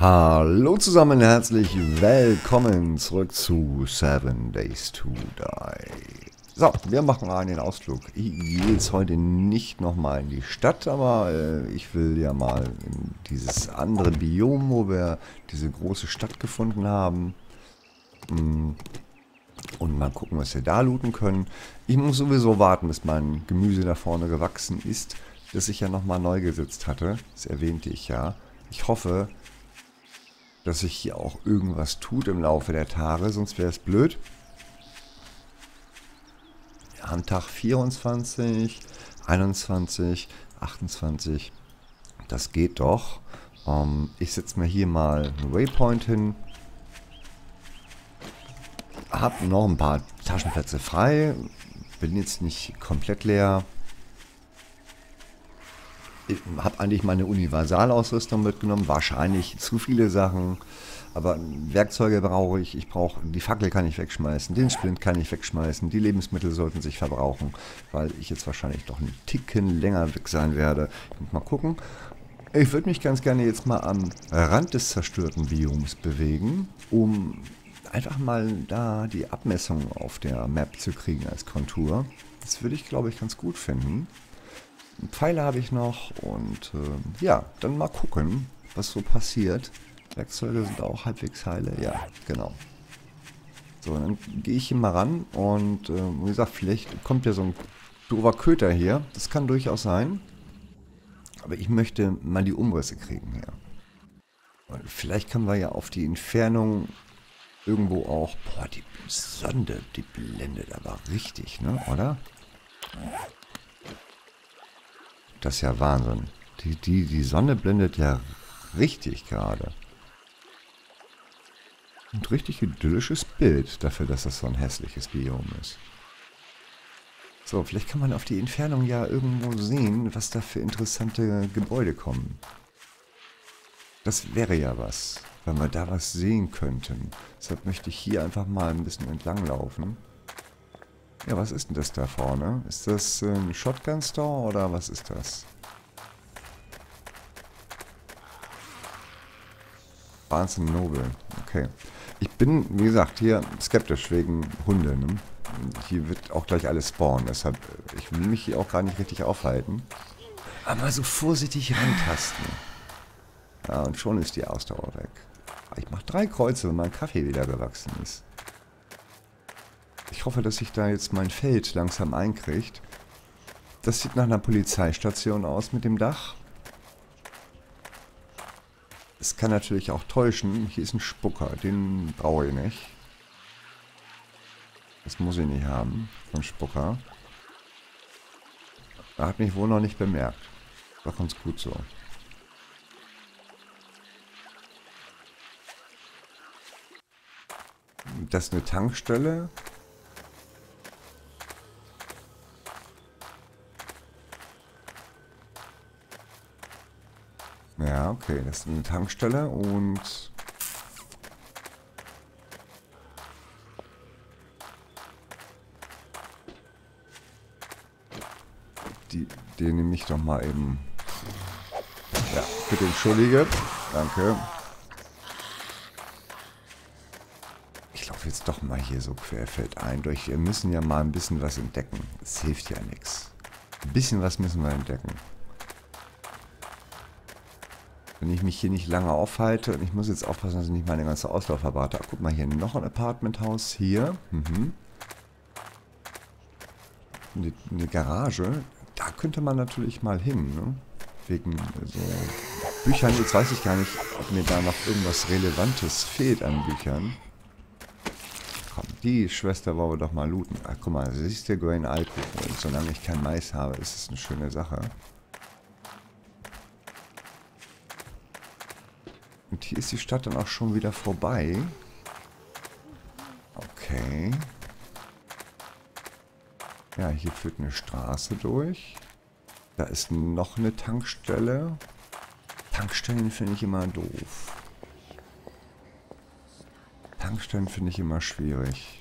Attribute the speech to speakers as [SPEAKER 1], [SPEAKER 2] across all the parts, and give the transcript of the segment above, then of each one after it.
[SPEAKER 1] Hallo zusammen, herzlich willkommen zurück zu Seven Days to Die. So, wir machen einen Ausflug. Ich gehe jetzt heute nicht nochmal in die Stadt, aber äh, ich will ja mal in dieses andere Biom, wo wir diese große Stadt gefunden haben. Mm. Und mal gucken, was wir da looten können. Ich muss sowieso warten, bis mein Gemüse da vorne gewachsen ist, das ich ja nochmal neu gesetzt hatte. Das erwähnte ich ja. Ich hoffe, dass sich hier auch irgendwas tut im Laufe der Tage, sonst wäre es blöd. Wir haben Tag 24, 21, 28. Das geht doch. Ähm, ich setze mir hier mal einen Waypoint hin. Hab noch ein paar Taschenplätze frei. Bin jetzt nicht komplett leer ich habe eigentlich meine Universalausrüstung mitgenommen. Wahrscheinlich zu viele Sachen. Aber Werkzeuge brauche ich. Ich brauche, die Fackel kann ich wegschmeißen, den Splint kann ich wegschmeißen, die Lebensmittel sollten sich verbrauchen, weil ich jetzt wahrscheinlich doch einen Ticken länger weg sein werde. Mal gucken. Ich würde mich ganz gerne jetzt mal am Rand des zerstörten Bioms bewegen, um einfach mal da die Abmessung auf der Map zu kriegen als Kontur. Das würde ich, glaube ich, ganz gut finden. Pfeile habe ich noch und äh, ja, dann mal gucken, was so passiert. Werkzeuge sind auch halbwegs heile, ja, genau. So, dann gehe ich hier mal ran und äh, wie gesagt, vielleicht kommt ja so ein doofer Köter hier. Das kann durchaus sein. Aber ich möchte mal die Umrisse kriegen hier. Und vielleicht können wir ja auf die Entfernung irgendwo auch... Boah, die Sonde, die blendet aber richtig, ne? Oder? Das ist ja Wahnsinn. Die, die, die Sonne blendet ja richtig gerade. Und richtig idyllisches Bild dafür, dass das so ein hässliches Biom ist. So, vielleicht kann man auf die Entfernung ja irgendwo sehen, was da für interessante Gebäude kommen. Das wäre ja was, wenn wir da was sehen könnten. Deshalb möchte ich hier einfach mal ein bisschen entlang laufen. Ja, was ist denn das da vorne? Ist das ein Shotgun Store oder was ist das? Barnes Noble. Okay. Ich bin, wie gesagt, hier skeptisch wegen Hunde. Ne? Hier wird auch gleich alles spawnen. Deshalb, ich will mich hier auch gar nicht richtig aufhalten. Aber so vorsichtig rantasten. Ja, und schon ist die Ausdauer weg. Ich mache drei Kreuze, wenn mein Kaffee wieder gewachsen ist. Ich hoffe, dass sich da jetzt mein Feld langsam einkriegt. Das sieht nach einer Polizeistation aus mit dem Dach. Es kann natürlich auch täuschen. Hier ist ein Spucker. Den brauche ich nicht. Das muss ich nicht haben. Ein Spucker. Er hat mich wohl noch nicht bemerkt. War ganz gut so. Das ist eine Tankstelle. Ja, okay, das ist eine Tankstelle und... Die, den nehme ich doch mal eben... Ja, bitte entschuldige. Danke. Ich laufe jetzt doch mal hier so querfeldein durch. Wir müssen ja mal ein bisschen was entdecken. Es hilft ja nichts. Ein bisschen was müssen wir entdecken. Wenn ich mich hier nicht lange aufhalte, und ich muss jetzt aufpassen, dass ich nicht meine ganze Auslauf erwarte. Guck mal, hier noch ein Apartmenthaus. Hier. Mhm. Eine, eine Garage. Da könnte man natürlich mal hin, ne? Wegen so Büchern. Jetzt weiß ich gar nicht, ob mir da noch irgendwas Relevantes fehlt an Büchern. Die Schwester wollen wir doch mal looten. Ach, guck mal, siehst du, Grain Alkohol. Solange ich kein Mais habe, ist es eine schöne Sache. Und hier ist die Stadt dann auch schon wieder vorbei. Okay. Ja, hier führt eine Straße durch. Da ist noch eine Tankstelle. Tankstellen finde ich immer doof. Tankstellen finde ich immer schwierig.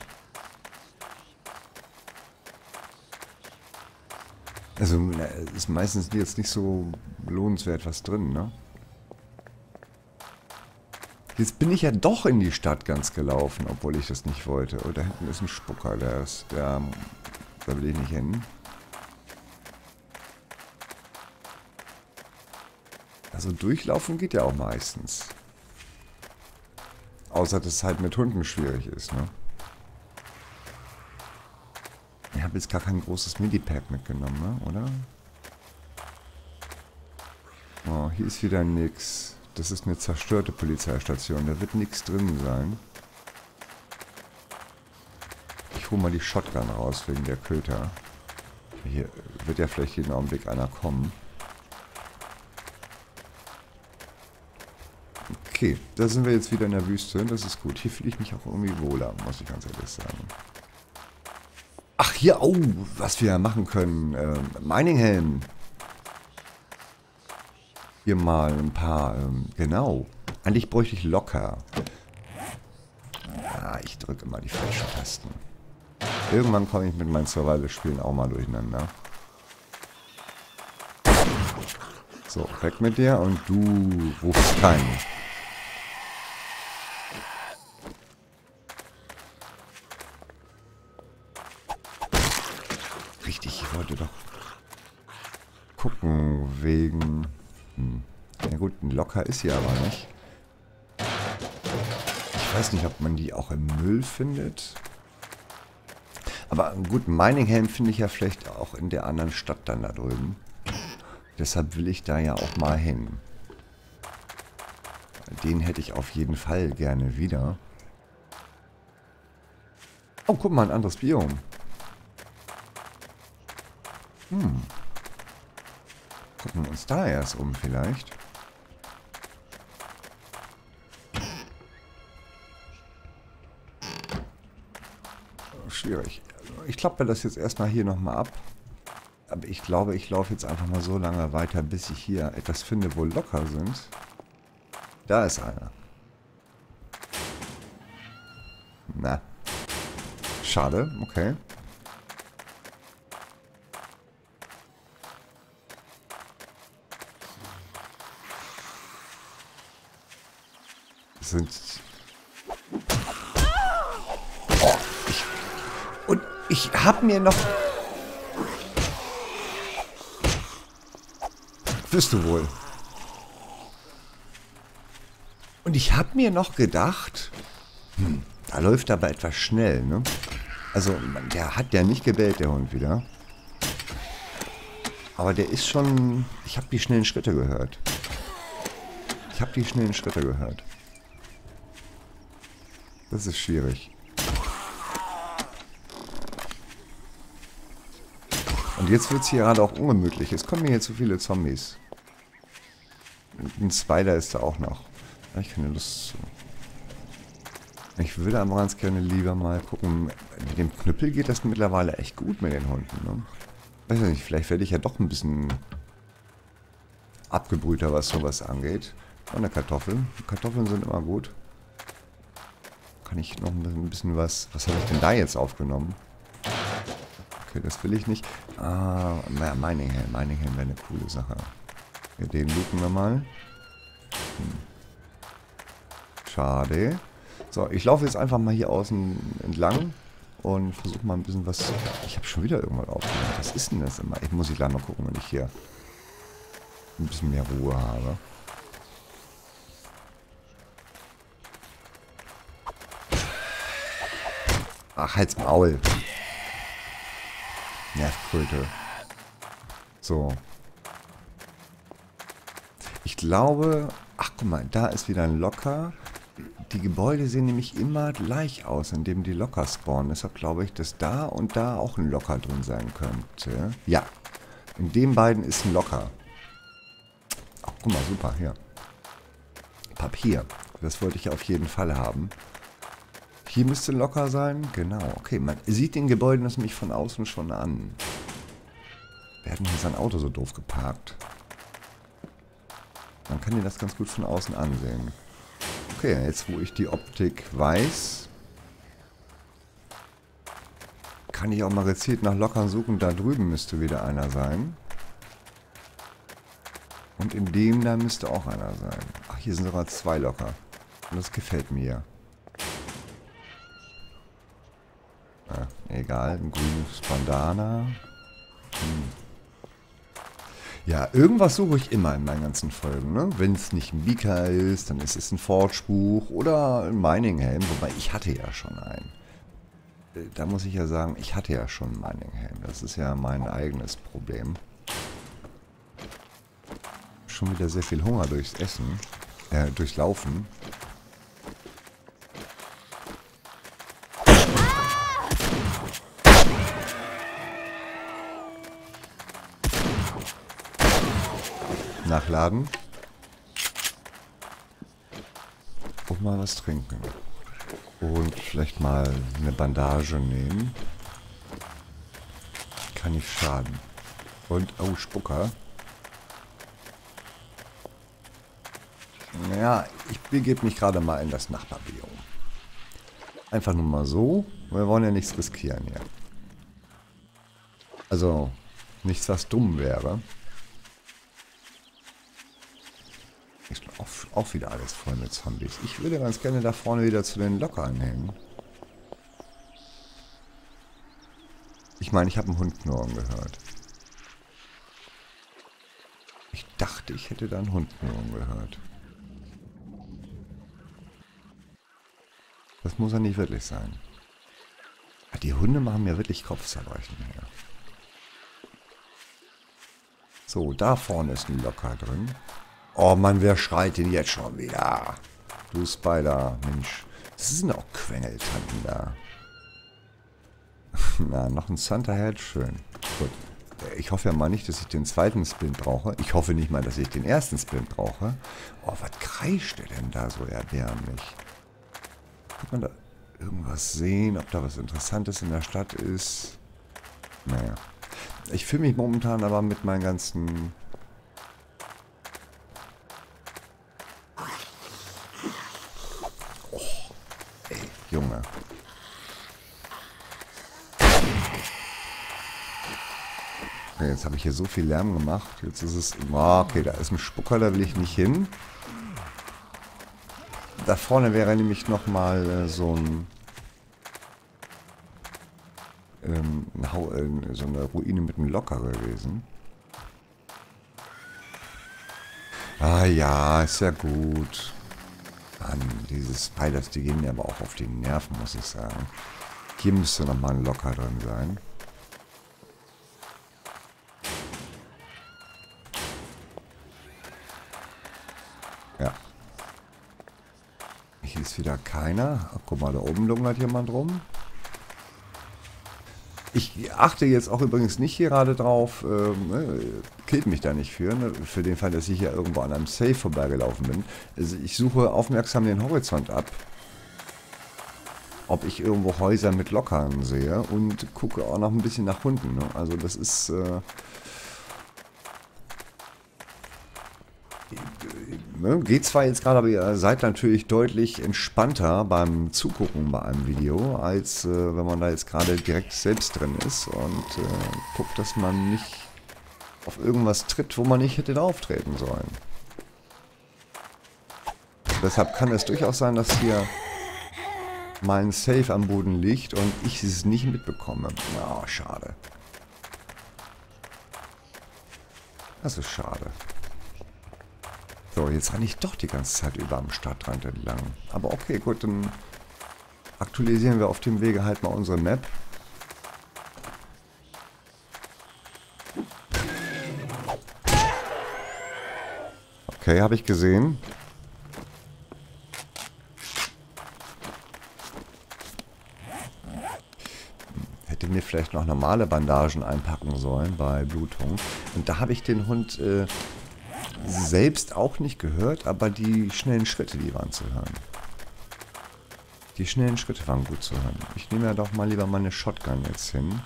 [SPEAKER 1] Also ist meistens jetzt nicht so lohnenswert was drin, ne? Jetzt bin ich ja doch in die Stadt ganz gelaufen, obwohl ich das nicht wollte. Oh, da hinten ist ein Spucker, der ist, der, da will ich nicht hin. Also durchlaufen geht ja auch meistens. Außer, dass es halt mit Hunden schwierig ist, ne? Ich habe jetzt gar kein großes Minipack mitgenommen, ne? oder? Oh, hier ist wieder nix. Das ist eine zerstörte Polizeistation. Da wird nichts drin sein. Ich hole mal die Shotgun raus wegen der Köter. Hier wird ja vielleicht jeden Augenblick einer kommen. Okay, da sind wir jetzt wieder in der Wüste. Das ist gut. Hier fühle ich mich auch irgendwie wohler, muss ich ganz ehrlich sagen. Ach, hier, oh, was wir machen können. Ähm, Mining-Helm. Hier mal ein paar, ähm, genau. Eigentlich bräuchte ich locker. Ah, ich drücke immer die falschen Tasten. Irgendwann komme ich mit meinen Survival-Spielen auch mal durcheinander. So, weg mit dir und du rufst keinen. Locker ist sie aber nicht. Ich weiß nicht, ob man die auch im Müll findet. Aber einen guten Mining-Helm finde ich ja vielleicht auch in der anderen Stadt dann da drüben. Deshalb will ich da ja auch mal hin. Den hätte ich auf jeden Fall gerne wieder. Oh, guck mal, ein anderes Biom. Hm. Gucken wir uns da erst um vielleicht. Schwierig. Ich klappe das jetzt erstmal hier nochmal ab. Aber ich glaube, ich laufe jetzt einfach mal so lange weiter, bis ich hier etwas finde, wo locker sind. Da ist einer. Na. Schade, okay. sind... Oh, ich, und ich habe mir noch... Wirst du wohl. Und ich habe mir noch gedacht, hm, da läuft aber etwas schnell, ne? Also, der hat ja nicht gebellt, der Hund wieder. Aber der ist schon... Ich habe die schnellen Schritte gehört. Ich habe die schnellen Schritte gehört. Das ist schwierig. Und jetzt wird es hier gerade auch ungemütlich. Es kommen hier zu viele Zombies. Ein Spider ist da auch noch. Ich keine Lust zu. Ich würde aber ganz gerne lieber mal gucken. Mit dem Knüppel geht das mittlerweile echt gut mit den Hunden. Ne? Weiß ich nicht, vielleicht werde ich ja doch ein bisschen abgebrühter, was sowas angeht. Und eine Kartoffel. Kartoffeln sind immer gut. Kann ich noch ein bisschen was... Was habe ich denn da jetzt aufgenommen? Okay, das will ich nicht. Ah, Mining Helm. Mining Helm wäre eine coole Sache. Den looten wir mal. Hm. Schade. So, ich laufe jetzt einfach mal hier außen entlang und versuche mal ein bisschen was... Ich habe schon wieder irgendwas aufgenommen. Was ist denn das immer? Ich muss gleich mal gucken, wenn ich hier ein bisschen mehr Ruhe habe. Ach, halt's Maul. Nervkröte. So. Ich glaube... Ach, guck mal, da ist wieder ein Locker. Die Gebäude sehen nämlich immer gleich aus, indem die Locker spawnen. Deshalb glaube ich, dass da und da auch ein Locker drin sein könnte. Ja, in den beiden ist ein Locker. Ach, guck mal, super, hier. Papier. Das wollte ich auf jeden Fall haben. Hier müsste locker sein. Genau, okay. Man sieht den Gebäuden das nämlich von außen schon an. Wer hat denn hier sein Auto so doof geparkt? Man kann dir das ganz gut von außen ansehen. Okay, jetzt wo ich die Optik weiß, kann ich auch mal gezielt nach Lockern suchen. Da drüben müsste wieder einer sein. Und in dem da müsste auch einer sein. Ach, hier sind sogar zwei Locker. Und das gefällt mir. Ah, egal, ein grünes Bandana. Hm. Ja, irgendwas suche ich immer in meinen ganzen Folgen. Ne? Wenn es nicht ein Beaker ist, dann ist es ein Forge-Buch oder ein Mining-Helm. Wobei, ich hatte ja schon einen. Äh, da muss ich ja sagen, ich hatte ja schon einen Mining-Helm. Das ist ja mein eigenes Problem. Schon wieder sehr viel Hunger durchs Essen. Äh, durchs Nachladen. Und mal was trinken. Und vielleicht mal eine Bandage nehmen. Kann nicht schaden. Und, oh, Spucker. Naja, ich begebe mich gerade mal in das Nachbarbiom. Einfach nur mal so. Wir wollen ja nichts riskieren hier. Also, nichts, was dumm wäre. Ist auch, wieder alles voll mit Zombies. Ich würde ganz gerne da vorne wieder zu den Lockern hängen. Ich meine, ich habe einen Hund knurren gehört. Ich dachte, ich hätte da einen Hund knurren gehört. Das muss ja nicht wirklich sein. Die Hunde machen mir wirklich Kopfzerbrechen hier. So, da vorne ist ein Locker drin. Oh Mann, wer schreit denn jetzt schon wieder? Du Spider, Mensch. Das sind auch Quengeltanten da. Na, noch ein Santa Head, schön. Gut. Ich hoffe ja mal nicht, dass ich den zweiten Splint brauche. Ich hoffe nicht mal, dass ich den ersten Splint brauche. Oh, was kreischt der denn da so erbärmlich? Kann man da irgendwas sehen, ob da was Interessantes in der Stadt ist? Naja. Ich fühle mich momentan aber mit meinen ganzen Okay, jetzt habe ich hier so viel Lärm gemacht. Jetzt ist es... Oh, okay, da ist ein Spucker, da will ich nicht hin. Da vorne wäre nämlich nochmal äh, so ein... Ähm, äh, so eine Ruine mit einem Locker gewesen. Ah ja, ist ja gut. Mann, diese Spiders, die gehen mir aber auch auf die Nerven, muss ich sagen. Hier müsste nochmal ein Locker drin sein. Wieder keiner. Guck mal, da oben lungert jemand rum. Ich achte jetzt auch übrigens nicht gerade drauf, ähm, ne, killt mich da nicht für, ne, für den Fall, dass ich hier irgendwo an einem Safe vorbeigelaufen bin. Also ich suche aufmerksam den Horizont ab, ob ich irgendwo Häuser mit Lockern sehe und gucke auch noch ein bisschen nach Hunden. Ne? Also das ist... Äh, Ne, geht zwar jetzt gerade, aber ihr seid natürlich deutlich entspannter beim Zugucken bei einem Video, als äh, wenn man da jetzt gerade direkt selbst drin ist und äh, guckt, dass man nicht auf irgendwas tritt, wo man nicht hätte auftreten sollen. Deshalb kann es durchaus sein, dass hier mein Safe am Boden liegt und ich es nicht mitbekomme. Na, oh, schade. Das ist schade. So, jetzt renne ich doch die ganze Zeit über am Stadtrand entlang. Aber okay, gut, dann aktualisieren wir auf dem Wege halt mal unsere Map. Okay, habe ich gesehen. Hätte mir vielleicht noch normale Bandagen einpacken sollen bei Blutung. Und da habe ich den Hund äh, selbst auch nicht gehört, aber die schnellen Schritte, die waren zu hören. Die schnellen Schritte waren gut zu hören. Ich nehme ja doch mal lieber meine Shotgun jetzt hin.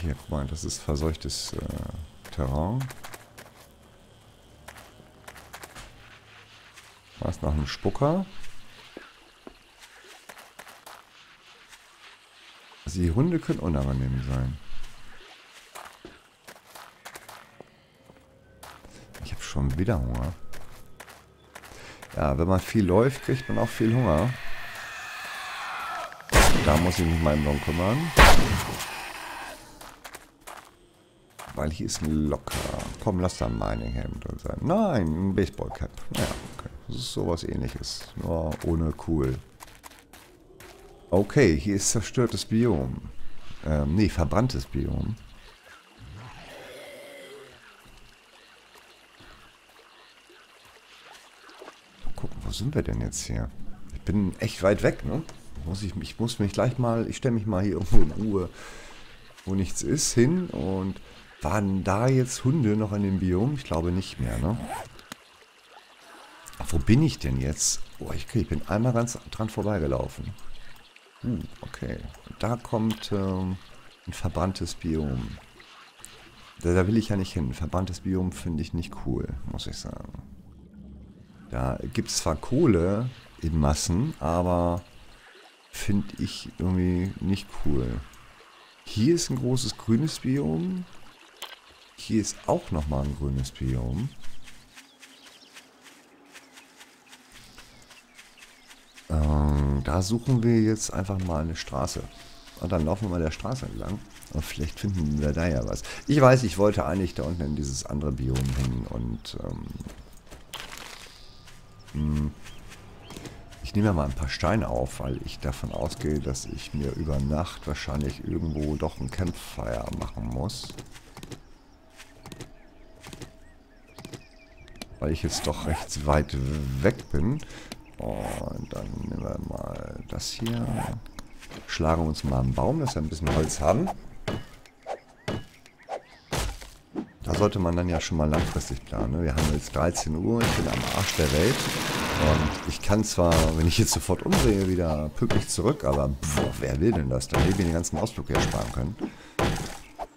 [SPEAKER 1] Hier, guck mal, das ist verseuchtes äh, Terrain. Was nach einem Spucker? Also die Hunde können unangenehm sein. schon wieder Hunger. Ja, wenn man viel läuft, kriegt man auch viel Hunger. Da muss ich mich mal drum kümmern. Weil hier ist ein locker. Komm, lass da ein Mining Helm drin sein. Nein, ein Baseball Cap. Ja, okay. Das ist sowas ähnliches. Nur ohne cool. Okay, hier ist zerstörtes Biom. Ähm, nee, verbranntes Biom. Gucken, wo sind wir denn jetzt hier? Ich bin echt weit weg, ne? Muss ich, ich muss mich gleich mal, ich stelle mich mal hier irgendwo in Ruhe, wo nichts ist, hin und waren da jetzt Hunde noch in dem Biom? Ich glaube nicht mehr, ne? Wo bin ich denn jetzt? Oh, ich, ich bin einmal ganz dran vorbeigelaufen. Hm, okay. Da kommt ähm, ein verbranntes Biom. Da, da, will ich ja nicht hin. Ein verbranntes Biom finde ich nicht cool, muss ich sagen. Da gibt es zwar Kohle in Massen, aber finde ich irgendwie nicht cool. Hier ist ein großes grünes Biom. Hier ist auch nochmal ein grünes Biom. Ähm, da suchen wir jetzt einfach mal eine Straße. Und dann laufen wir mal der Straße entlang. Und vielleicht finden wir da ja was. Ich weiß, ich wollte eigentlich da unten in dieses andere Biom hin. Und ähm, hm, ich nehme mal ein paar Steine auf, weil ich davon ausgehe, dass ich mir über Nacht wahrscheinlich irgendwo doch ein Campfire machen muss. Weil ich jetzt doch recht weit weg bin. Und dann nehmen wir mal das hier. Schlagen uns mal einen Baum, dass wir ein bisschen Holz haben. Sollte man dann ja schon mal langfristig planen. Ne? Wir haben jetzt 13 Uhr, ich bin am Arsch der Welt. Und ich kann zwar, wenn ich jetzt sofort umdrehe, wieder pünktlich zurück, aber pff, wer will denn das? Dann hätten wir den ganzen Ausflug ersparen können.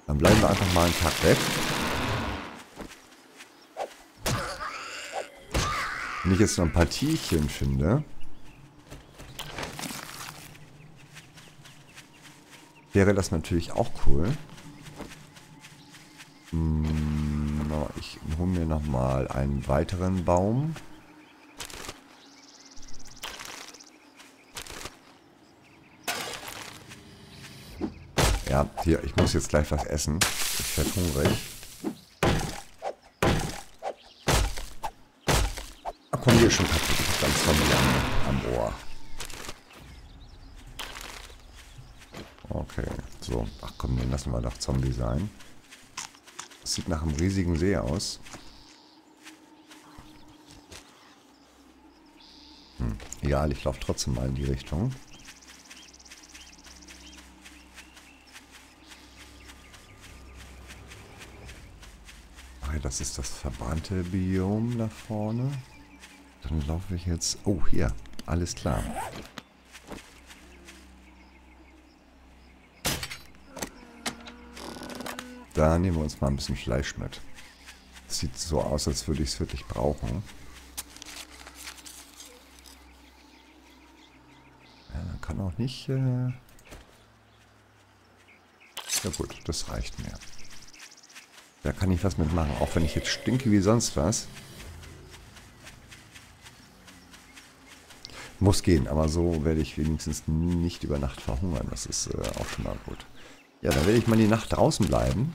[SPEAKER 1] Dann bleiben wir einfach mal einen Tag weg. Wenn ich jetzt noch ein paar Tierchen finde, wäre das natürlich auch cool. Hm, ich hole mir nochmal einen weiteren Baum. Ja, hier, ich muss jetzt gleich was essen. Ich werde hungrig. kommen hier schon kaputt. Ich ganz Zombie am, am Ohr. Okay, so. Ach komm, den lassen wir doch Zombie sein. Sieht nach einem riesigen See aus. Hm, egal, ich laufe trotzdem mal in die Richtung. Okay, das ist das verbrannte Biom da vorne. Dann laufe ich jetzt... Oh, hier. Alles klar. Da nehmen wir uns mal ein bisschen Fleisch mit. sieht so aus, als würde ich es wirklich brauchen. Ja, man kann auch nicht... Äh ja gut, das reicht mir. Da kann ich was mitmachen, auch wenn ich jetzt stinke wie sonst was. Muss gehen, aber so werde ich wenigstens nicht über Nacht verhungern. Das ist äh, auch schon mal gut. Ja, dann werde ich mal die Nacht draußen bleiben.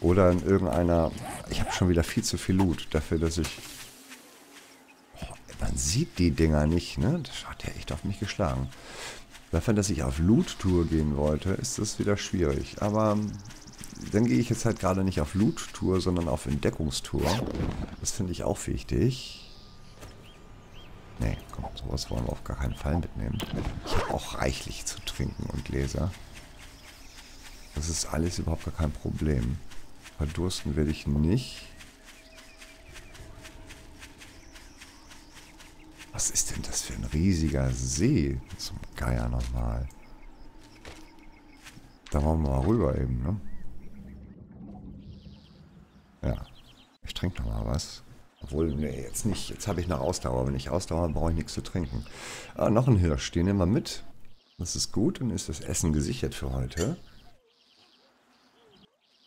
[SPEAKER 1] Oder in irgendeiner... Ich habe schon wieder viel zu viel Loot dafür, dass ich... Oh, man sieht die Dinger nicht, ne? Das hat ja echt auf mich geschlagen. Dafür, dass ich auf Loot-Tour gehen wollte, ist das wieder schwierig. Aber dann gehe ich jetzt halt gerade nicht auf Loot-Tour, sondern auf Entdeckungstour. Das finde ich auch wichtig. Nee, komm, sowas wollen wir auf gar keinen Fall mitnehmen. Ich habe auch reichlich zu trinken und Gläser. Das ist alles überhaupt gar kein Problem. Verdursten werde ich nicht. Was ist denn das für ein riesiger See? Zum Geier nochmal. Da wollen wir mal rüber eben, ne? Ja. Ich trinke nochmal was. Obwohl, nee, jetzt nicht. Jetzt habe ich noch Ausdauer. Wenn ich Ausdauer brauche ich nichts zu trinken. Ah, noch ein Hirsch. Den nehmen wir mit. Das ist gut. Dann ist das Essen gesichert für heute.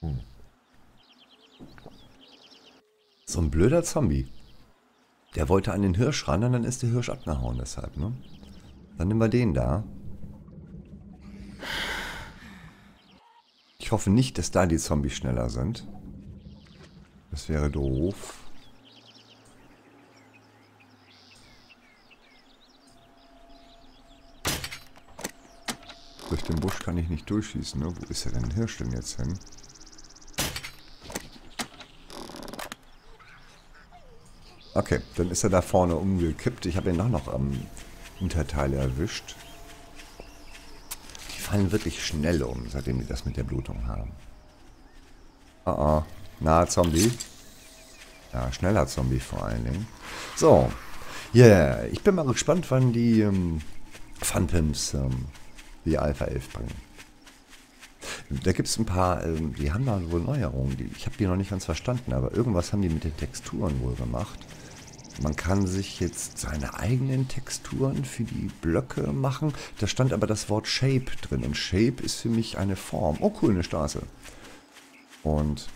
[SPEAKER 1] Hm. So ein blöder Zombie. Der wollte an den Hirsch ran und dann ist der Hirsch abgehauen deshalb, ne? Dann nehmen wir den da. Ich hoffe nicht, dass da die Zombies schneller sind. Das wäre doof. Durch den Busch kann ich nicht durchschießen, ne? Wo ist er denn Hirsch denn jetzt hin? Okay, dann ist er da vorne umgekippt. Ich habe ihn noch noch am Unterteil erwischt. Die fallen wirklich schnell um, seitdem die das mit der Blutung haben. Oh oh. Na, Zombie. Ja, schneller Zombie vor allen Dingen. So. Ja, yeah. ich bin mal gespannt, wann die ähm, Funpimps ähm, die Alpha 11 bringen. Da gibt es ein paar, ähm, die haben da wohl Neuerungen. Die, ich habe die noch nicht ganz verstanden, aber irgendwas haben die mit den Texturen wohl gemacht. Man kann sich jetzt seine eigenen Texturen für die Blöcke machen. Da stand aber das Wort Shape drin. Und Shape ist für mich eine Form. Oh cool, eine Straße. Und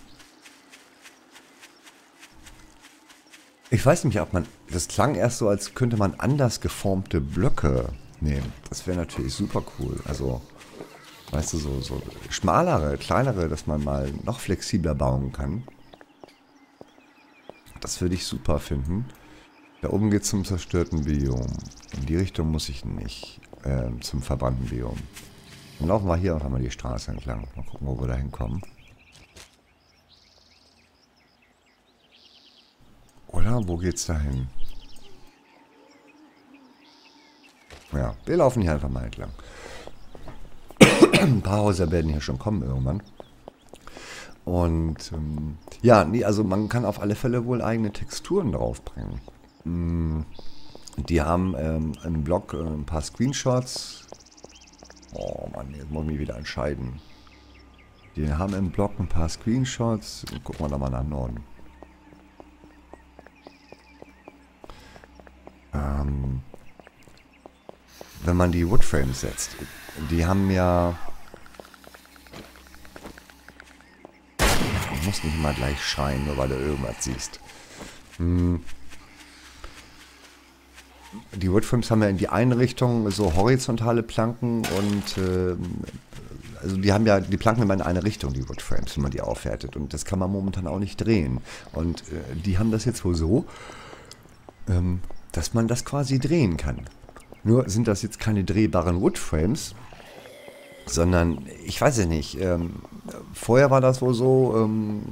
[SPEAKER 1] ich weiß nicht, ob man... Das klang erst so, als könnte man anders geformte Blöcke nehmen. Das wäre natürlich super cool. Also, weißt du, so, so schmalere, kleinere, dass man mal noch flexibler bauen kann. Das würde ich super finden. Da oben geht es zum zerstörten Biom. In die Richtung muss ich nicht. Äh, zum verbrannten Biom. Dann laufen wir hier einfach mal die Straße entlang. Mal gucken, wo wir da hinkommen. Oder? Wo geht's da hin? Ja, wir laufen hier einfach mal entlang. Ein paar Häuser werden hier schon kommen irgendwann. Und ähm, ja, nee, also man kann auf alle Fälle wohl eigene Texturen draufbringen. Mm, die haben ähm, im Blog äh, ein paar Screenshots. Oh Mann, jetzt muss ich mich wieder entscheiden. Die haben im Blog ein paar Screenshots. Gucken wir da mal nach Norden. Ähm, wenn man die Woodframes setzt, die haben ja... Du musst nicht mal gleich schreien, nur weil du irgendwas siehst. Hm, die Woodframes haben ja in die eine Richtung so horizontale Planken und äh, also die haben ja die Planken immer in eine Richtung, die Woodframes, wenn man die aufwertet. Und das kann man momentan auch nicht drehen. Und äh, die haben das jetzt wohl so, ähm, dass man das quasi drehen kann. Nur sind das jetzt keine drehbaren Woodframes, sondern ich weiß es nicht. Ähm, vorher war das wohl so, ähm,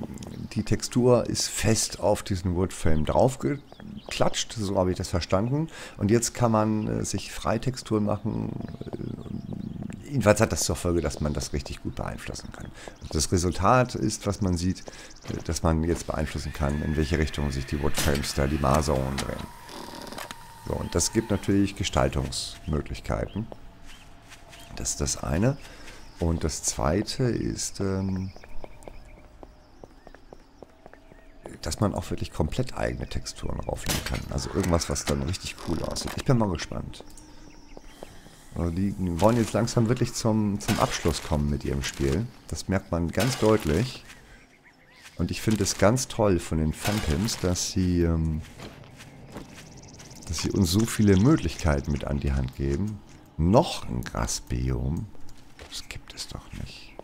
[SPEAKER 1] die Textur ist fest auf diesen Woodframe draufgeklatscht, so habe ich das verstanden. Und jetzt kann man äh, sich Freitexturen machen. Äh, jedenfalls hat das zur Folge, dass man das richtig gut beeinflussen kann. Das Resultat ist, was man sieht, äh, dass man jetzt beeinflussen kann, in welche Richtung sich die Woodframes da die Maserungen drehen. So, und das gibt natürlich Gestaltungsmöglichkeiten. Das ist das eine. Und das zweite ist, ähm, dass man auch wirklich komplett eigene Texturen raufnehmen kann. Also irgendwas, was dann richtig cool aussieht. Ich bin mal gespannt. Also die wollen jetzt langsam wirklich zum, zum Abschluss kommen mit ihrem Spiel. Das merkt man ganz deutlich. Und ich finde es ganz toll von den Phantoms, dass sie, ähm, dass sie uns so viele Möglichkeiten mit an die Hand geben. Noch ein Grasbiom? Das gibt es doch nicht.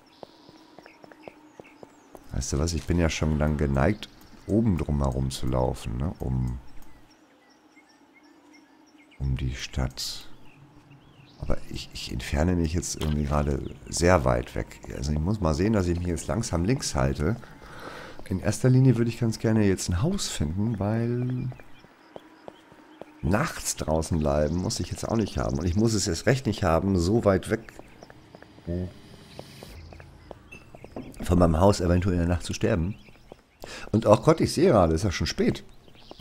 [SPEAKER 1] Weißt du was, ich bin ja schon lang geneigt, oben drum herum zu laufen, ne? um, um die Stadt. Aber ich, ich entferne mich jetzt irgendwie gerade sehr weit weg. Also ich muss mal sehen, dass ich mich jetzt langsam links halte. In erster Linie würde ich ganz gerne jetzt ein Haus finden, weil nachts draußen bleiben muss ich jetzt auch nicht haben. Und ich muss es erst recht nicht haben, so weit weg von meinem Haus eventuell in der Nacht zu sterben. Und auch Gott, ich sehe gerade, ist ja schon spät.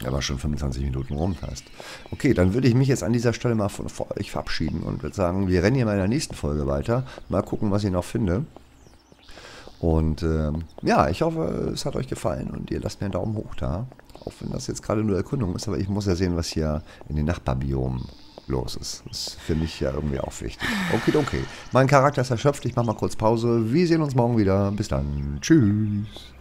[SPEAKER 1] Er war schon 25 Minuten rum fast. Okay, dann würde ich mich jetzt an dieser Stelle mal von, von euch verabschieden und würde sagen, wir rennen hier mal in der nächsten Folge weiter. Mal gucken, was ich noch finde. Und ähm, ja, ich hoffe, es hat euch gefallen und ihr lasst mir einen Daumen hoch da. Auch wenn das jetzt gerade nur Erkundung ist, aber ich muss ja sehen, was hier in den Nachbarbiomen los ist. Das finde ich ja irgendwie auch wichtig. Okay, okay. Mein Charakter ist erschöpft. Ich mache mal kurz Pause. Wir sehen uns morgen wieder. Bis dann. Tschüss.